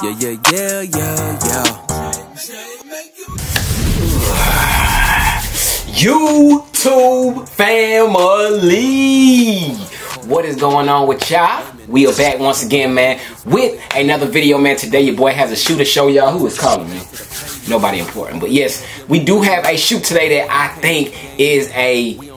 Yeah, yeah, yeah, yeah, yeah. YouTube family. What is going on with y'all? We are back once again, man, with another video, man. Today, your boy has a shoe to show y'all. Who is calling me? Nobody important. But yes, we do have a shoe today that I think is a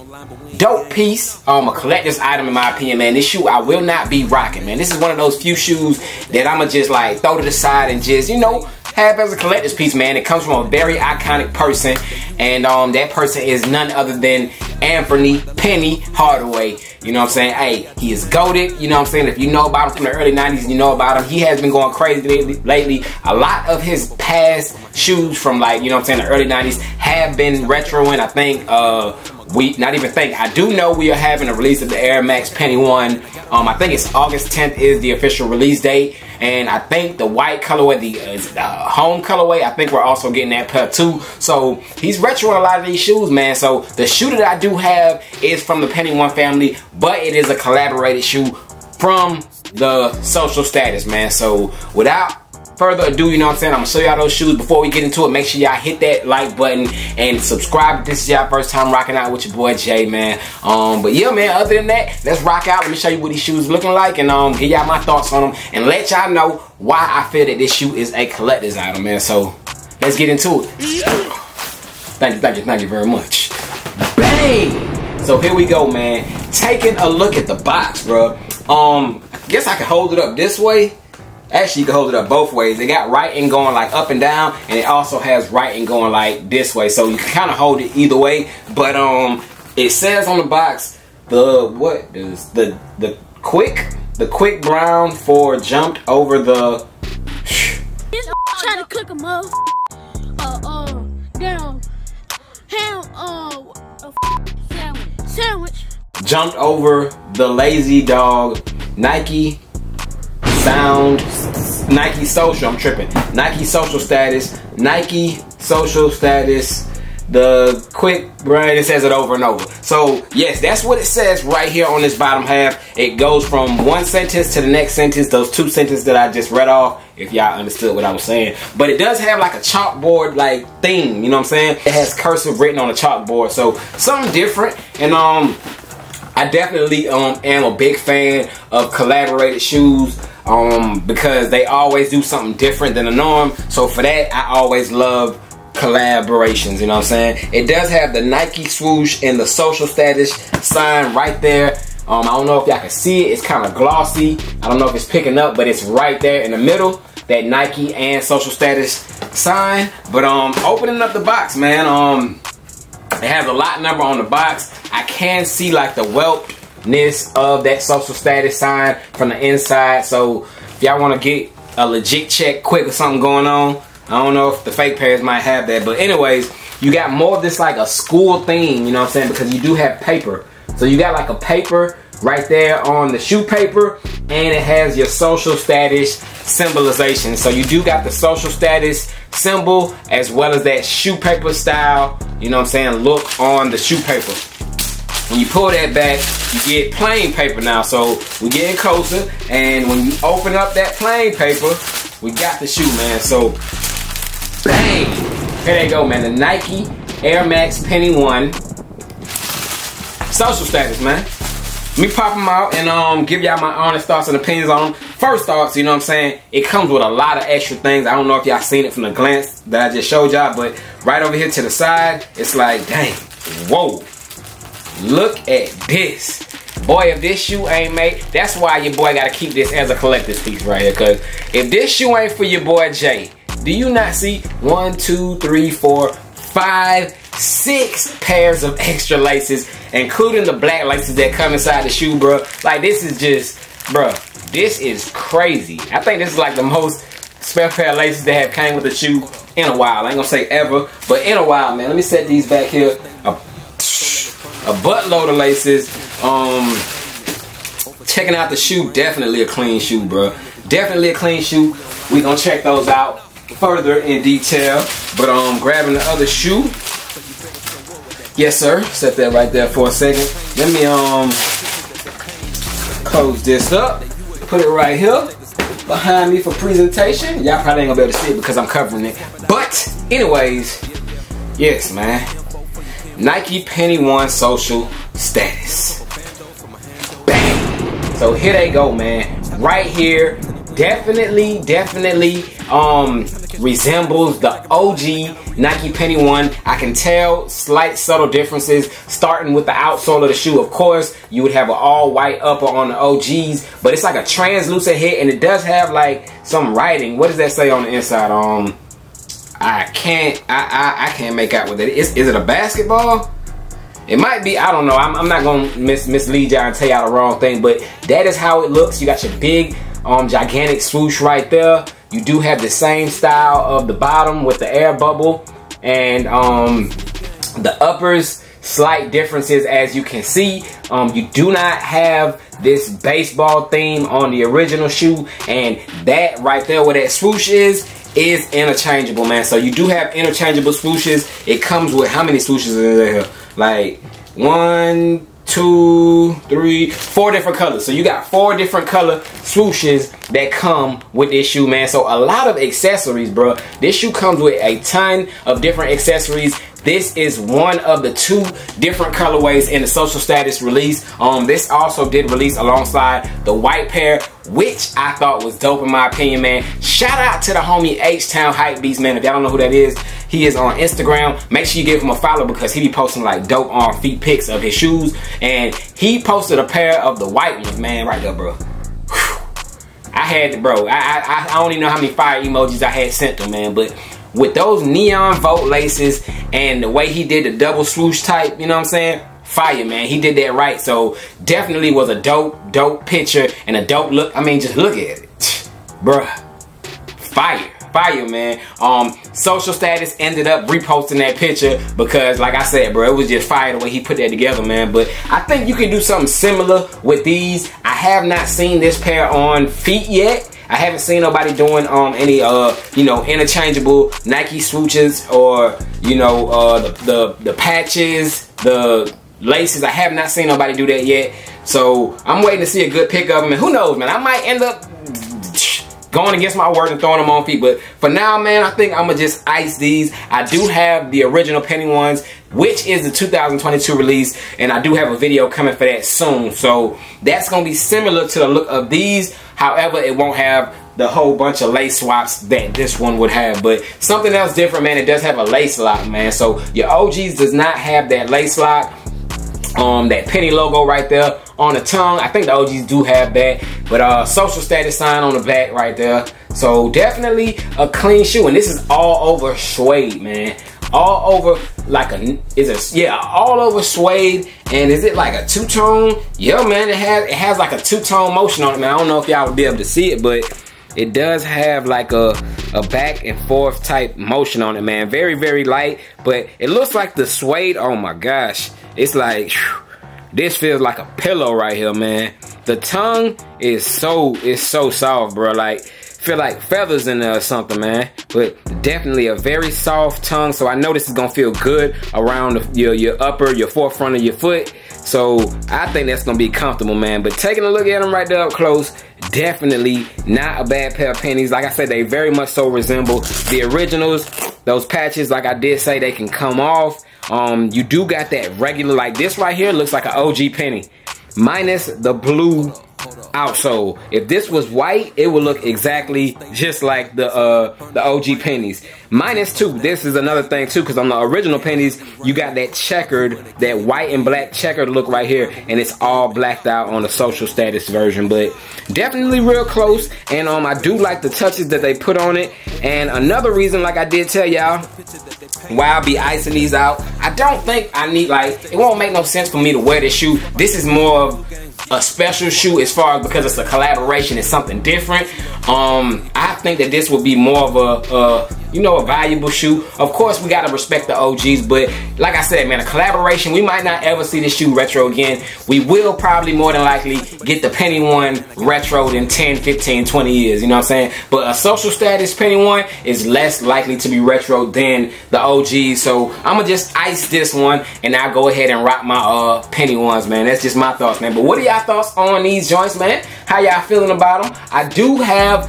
dope piece, um, a collector's item in my opinion, man. This shoe I will not be rocking, man. This is one of those few shoes that I'ma just like throw to the side and just, you know, have as a collector's piece, man. It comes from a very iconic person, and um, that person is none other than Anthony Penny Hardaway. You know what I'm saying? Hey, he is goaded. You know what I'm saying? If you know about him from the early 90s, you know about him. He has been going crazy lately. A lot of his past shoes from like, you know what I'm saying, the early 90s have been retro, and I think uh, we not even think. I do know we are having a release of the Air Max Penny One. Um, I think it's August 10th is the official release date, and I think the white colorway, the, uh, home colorway, I think we're also getting that pair too. So he's retro a lot of these shoes, man. So the shoe that I do have is from the Penny One family, but it is a collaborated shoe from the social status, man. So without further ado, you know what I'm saying? I'm gonna show y'all those shoes before we get into it. Make sure y'all hit that like button and subscribe this is y'all first time rocking out with your boy Jay, man. Um, but yeah, man, other than that, let's rock out. Let me show you what these shoes looking like and um, give y'all my thoughts on them and let y'all know why I feel that this shoe is a collector's item, man. So let's get into it. Thank you, thank you, thank you very much. Bang! So here we go, man. Taking a look at the box, bro. Um, I guess I can hold it up this way Actually, you can hold it up both ways. It got writing going like up and down, and it also has writing going like this way. So you can kind of hold it either way. But um, it says on the box the what is the the quick the quick brown for jumped over the. This trying to cook a mother. Uh, uh, down, ham, uh, sandwich. Sandwich. Jumped over the lazy dog Nike sound Nike social. I'm tripping. Nike social status. Nike social status. The quick brand, it says it over and over. So, yes, that's what it says right here on this bottom half. It goes from one sentence to the next sentence, those two sentences that I just read off, if y'all understood what I was saying. But it does have like a chalkboard like thing, you know what I'm saying? It has cursive written on a chalkboard. So, something different. And, um, I definitely um, am a big fan of collaborated shoes um, because they always do something different than the norm. So for that, I always love collaborations, you know what I'm saying? It does have the Nike swoosh and the social status sign right there. Um, I don't know if y'all can see it. It's kind of glossy. I don't know if it's picking up, but it's right there in the middle. That Nike and social status sign. But um, opening up the box, man. Um, it has a lot number on the box. I can see like the whelp ness of that social status sign from the inside. So if y'all want to get a legit check quick or something going on, I don't know if the fake pairs might have that. But anyways, you got more of this like a school thing, you know what I'm saying? Because you do have paper. So you got like a paper right there on the shoe paper and it has your social status symbolization. So you do got the social status symbol as well as that shoe paper style, you know what I'm saying, look on the shoe paper. When you pull that back, you get plain paper now. So we're getting closer. And when you open up that plain paper, we got the shoe, man. So, bang! Here they go, man. The Nike Air Max Penny One. Social status, man. Let me pop them out and um give y'all my honest thoughts and opinions on them. First thoughts, you know what I'm saying? It comes with a lot of extra things. I don't know if y'all seen it from the glance that I just showed y'all, but right over here to the side, it's like, dang, whoa. Look at this. Boy, if this shoe ain't made, that's why your boy gotta keep this as a collector's piece right here. Cause if this shoe ain't for your boy Jay, do you not see one, two, three, four, five, six pairs of extra laces, including the black laces that come inside the shoe, bro? Like this is just, bro, this is crazy. I think this is like the most spare pair of laces that have came with the shoe in a while. I ain't gonna say ever, but in a while, man. Let me set these back here a buttload of laces. Um, checking out the shoe, definitely a clean shoe, bro. Definitely a clean shoe. We gonna check those out further in detail. But um, grabbing the other shoe. Yes, sir. Set that right there for a second. Let me um close this up, put it right here behind me for presentation. Y'all probably ain't gonna be able to see it because I'm covering it. But anyways, yes, man. Nike Penny One social status. Bang. So here they go, man. Right here, definitely, definitely um resembles the OG Nike Penny One. I can tell slight subtle differences starting with the outsole of the shoe. Of course, you would have an all white upper on the OGs, but it's like a translucent hit and it does have like some writing. What does that say on the inside? Um, I can't, I, I, I can't make out what it is. Is it a basketball? It might be, I don't know. I'm, I'm not gonna mis mislead y'all and tell y'all the wrong thing, but that is how it looks. You got your big, um, gigantic swoosh right there. You do have the same style of the bottom with the air bubble and um, the uppers slight differences as you can see um, you do not have this baseball theme on the original shoe and that right there where that swoosh is is interchangeable man so you do have interchangeable swooshes it comes with how many swooshes is there like one two, three, four different colors. So you got four different color swooshes that come with this shoe, man. So a lot of accessories, bro. This shoe comes with a ton of different accessories. This is one of the two different colorways in the social status release. Um, this also did release alongside the white pair, which I thought was dope in my opinion, man. Shout out to the homie H-Town Hype Beast, man. If y'all don't know who that is, he is on Instagram. Make sure you give him a follow because he be posting like dope on feet pics of his shoes. And he posted a pair of the white ones, man, right there, bro. I had, bro, I, I, I don't even know how many fire emojis I had sent him, man, but with those neon volt laces and the way he did the double swoosh type, you know what I'm saying? Fire, man. He did that right. So definitely was a dope, dope picture and a dope look. I mean, just look at it. Bruh. Fire. Fire, man. Um, social status ended up reposting that picture because, like I said, bro, it was just fire the way he put that together, man. But I think you can do something similar with these. I have not seen this pair on feet yet. I haven't seen nobody doing um any uh you know interchangeable Nike swooshes or you know uh the the, the patches, the laces. I have not seen nobody do that yet. So I'm waiting to see a good pic of them. And who knows, man? I might end up going against my word and throwing them on feet. But for now, man, I think I'm going to just ice these. I do have the original penny ones, which is the 2022 release. And I do have a video coming for that soon. So that's going to be similar to the look of these. However, it won't have the whole bunch of lace swaps that this one would have. But something else different, man, it does have a lace lock, man. So your OGs does not have that lace lock. Um, that penny logo right there on the tongue. I think the OGs do have that. But uh, social status sign on the back right there. So definitely a clean shoe. And this is all over suede, man. All over like a is a yeah, all over suede. And is it like a two-tone? Yeah, man, it has it has like a two-tone motion on it, man. I don't know if y'all would be able to see it, but it does have like a a back and forth type motion on it, man. Very, very light, but it looks like the suede. Oh my gosh. It's like whew, this feels like a pillow right here, man. The tongue is so is so soft, bro. Like feel like feathers in there or something, man. But definitely a very soft tongue. So I know this is gonna feel good around the, your your upper, your forefront of your foot. So I think that's gonna be comfortable, man. But taking a look at them right there up close, definitely not a bad pair of pennies. Like I said, they very much so resemble the originals. Those patches, like I did say, they can come off. Um, you do got that regular, like this right here looks like an OG penny. Minus the blue outsole. If this was white, it would look exactly just like the uh, the OG pennies. Minus two, this is another thing too, because on the original pennies, you got that checkered, that white and black checkered look right here, and it's all blacked out on the social status version. But definitely real close, and um, I do like the touches that they put on it. And another reason, like I did tell y'all, why I'll be icing these out, I don't think I need like it won't make no sense for me to wear this shoe. This is more of a special shoe as far as because it's a collaboration, it's something different. Um, I think that this would be more of a, a you know, a valuable shoe. Of course, we gotta respect the OGs, but like I said, man, a collaboration, we might not ever see this shoe retro again. We will probably more than likely get the Penny One retro in 10, 15, 20 years, you know what I'm saying? But a social status Penny One is less likely to be retro than the OGs, so I'm gonna just ice this one and I'll go ahead and rock my uh, Penny Ones, man. That's just my thoughts, man. But what are y'all thoughts on these joints, man? How y'all feeling about them? I do have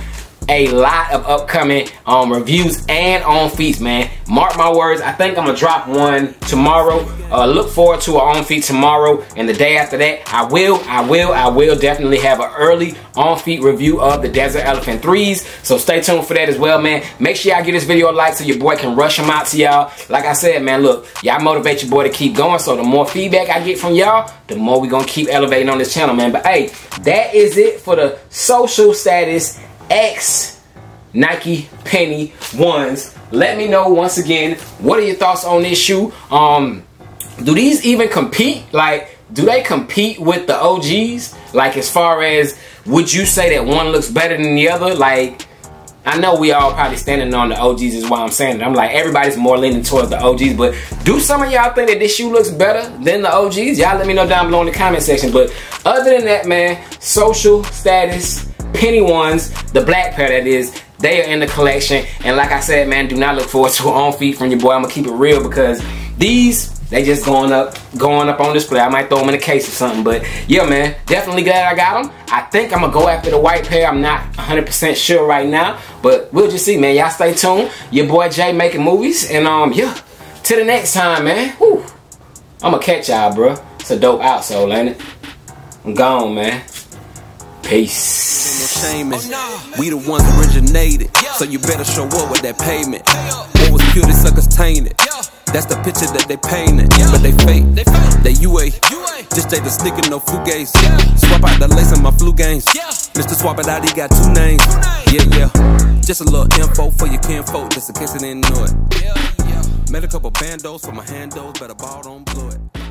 a lot of upcoming um, reviews and on feet, man. Mark my words, I think I'm gonna drop one tomorrow. Uh, look forward to an on feet tomorrow and the day after that. I will, I will, I will definitely have an early on feet review of the Desert Elephant 3s. So stay tuned for that as well, man. Make sure y'all give this video a like so your boy can rush them out to y'all. Like I said, man, look, y'all motivate your boy to keep going. So the more feedback I get from y'all, the more we gonna keep elevating on this channel, man. But hey, that is it for the social status X Nike Penny ones. Let me know once again, what are your thoughts on this shoe? Um, do these even compete? Like, do they compete with the OGs? Like, as far as, would you say that one looks better than the other? Like, I know we all probably standing on the OGs is why I'm saying it. I'm like, everybody's more leaning towards the OGs, but do some of y'all think that this shoe looks better than the OGs? Y'all let me know down below in the comment section. But other than that, man, social status, penny ones, the black pair that is, they are in the collection. And like I said, man, do not look forward to on feet from your boy. I'm gonna keep it real because these, they just going up, going up on display. I might throw them in a case or something. But yeah, man, definitely glad I got them. I think I'm gonna go after the white pair. I'm not 100% sure right now, but we'll just see, man. Y'all stay tuned. Your boy Jay making movies, and um, yeah. Till the next time, man. Whew. I'm gonna catch y'all, bro. It's a dope outsole, ain't it? I'm gone, man. Peace. Oh, we the ones originated, so you better show up with that payment. What was pure, the suckers tainted. That's the picture that they painted, but they fake. They UA, just take the sneaker, no fugaze. Swap out the lace in my flu games. Mr. Swap it out, he got two names. Yeah, yeah. Just a little info for your kinfolk, just in case they didn't know it. Made a couple bandos for my handles, better ball don't blow it.